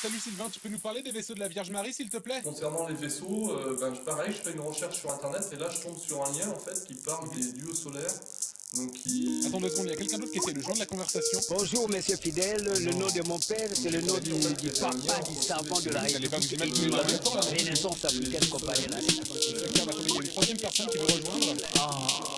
salut Sylvain, tu peux nous parler des vaisseaux de la Vierge Marie s'il te plaît? Concernant les vaisseaux, euh, ben, pareil, je fais une recherche sur internet et là je tombe sur un lien en fait qui parle des dieux solaires. Donc qui... Attends deux secondes, il y a quelqu'un d'autre qui essaie de joindre la conversation. Bonjour, messieurs fidèles. Le nom de mon père, c'est le nom du, du papa du savant de la Vous n'allez pas vous imaginer République en même temps là non Renaissance africaine compagnie. Regarde, attendez, il y a une troisième personne qui veut rejoindre. Ah,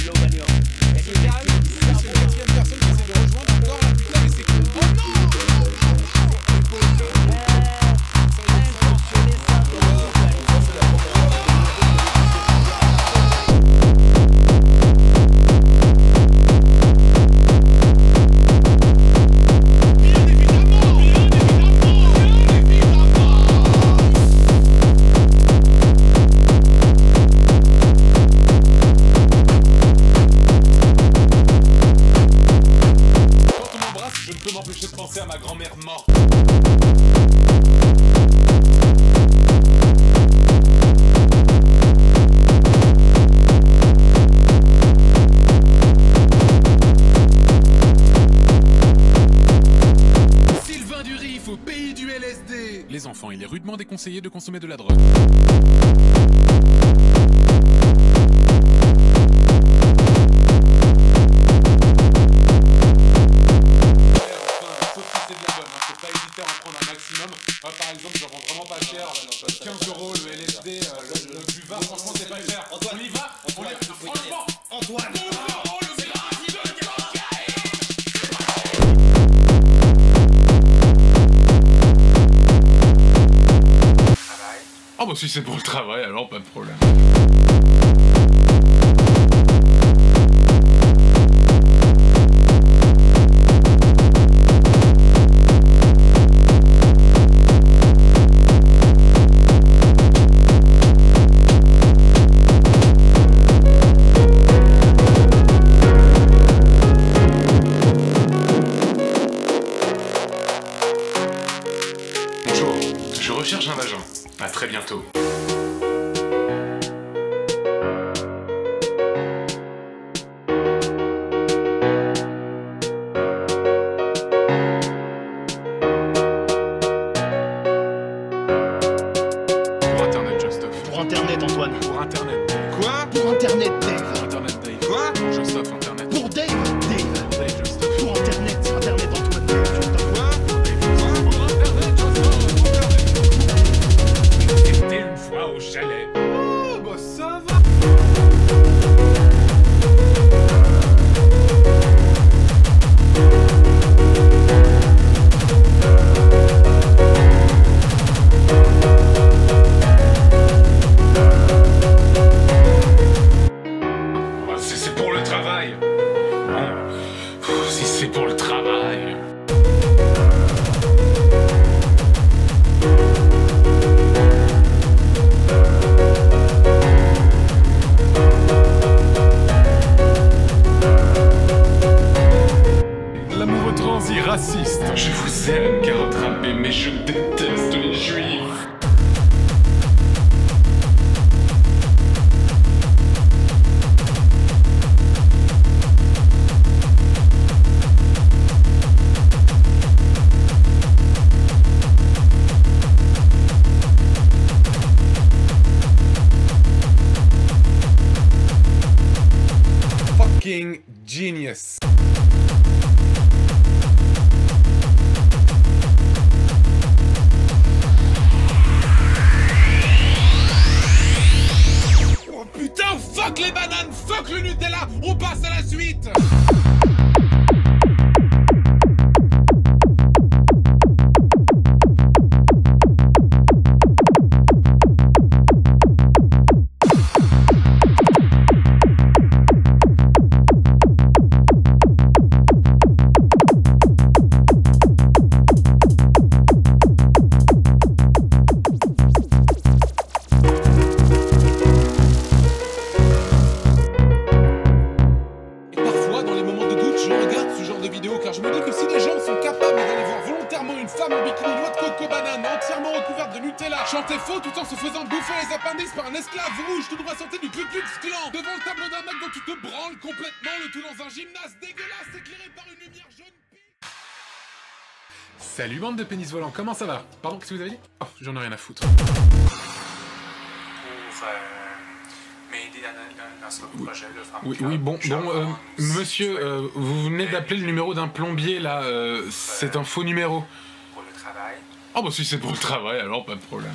Durif au pays du LSD. Les enfants, il est rudement déconseillé de consommer de la drogue. Sauf si c'est de la bonne, hein. faut pas hésiter à en prendre un maximum. Moi, par exemple, je rends vraiment pas cher. 15 euros le LSD, euh, le, le Buva, franchement, c'est pas cher. On y va, on y va. Franchement, Antoine Si c'est pour le travail, alors pas de problème. Bonjour, je recherche un agent. À très bientôt. Pour Internet, Justoph. Pour Internet, Antoine. Pour Internet. Quoi? Pour Internet, Pour Dave. Internet, Dave. Quoi? Justoph, Internet. Pour Dave, Dave. Je vous aime, carotte râpée, mais je déteste les juifs. Fuck le Nutella, on passe à la suite planter faux tout en se faisant bouffer les appendices par un esclave rouge tout droit sorti du Ku Klux Klan devant le tableau d'un mec dont tu te branles complètement, le tout dans un gymnase dégueulasse éclairé par une lumière jaune Salut bande de pénis volants, comment ça va? Pardon, qu'est-ce que vous avez dit? Oh, j'en ai rien à foutre. pour euh, m'aider dans, dans- dans ce projet-là. faire Oui, bon, bon, euh, monsieur, euh, vous venez d'appeler le numéro d'un plombier là, euh, c'est un faux numéro. Travail. Oh bah si c'est pour le travail, alors pas de problème.